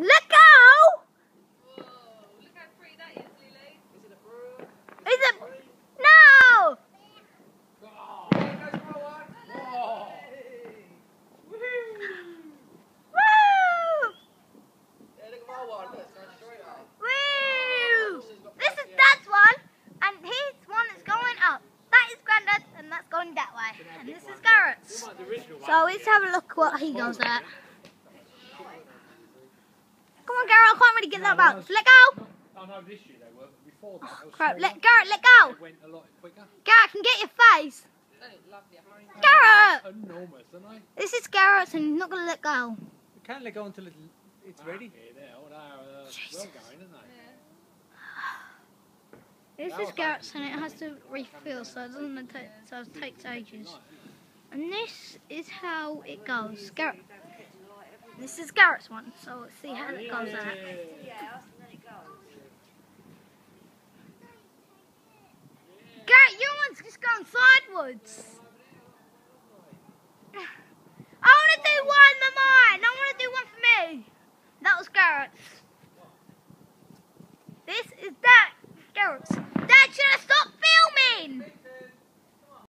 Let go! Whoa, look how pretty that is, Lily. Is it a? Is it? No! Woo! Woo! This is Dad's one, and his one is going up. That is and that's going that way. And this is Garrett's. So let's have a look what he goes at. On, Garrett, I can't that bounce. Let go! Oh no, this year they were. Before that, they were Crap, let Garrett, let go! They went a lot quicker. Garrett, I can get your face. They look lovely. Garrett! Enormous, aren't they? This is Garrett's, and he's not going to let go. You can't let go until it, it's ready. Yeah, they're, oh, they're uh, well going, aren't they? This is Garrett's, and it has to refill, so it doesn't take, so it takes ages. And this is how it goes. Garrett. This is Garrett's one, so let's see how oh, it goes yeah, yeah, yeah. Garrett, your one's just gone sideways. I want to do one for mine. I want to do one for me. That was Garrett's. This is that Garrett's.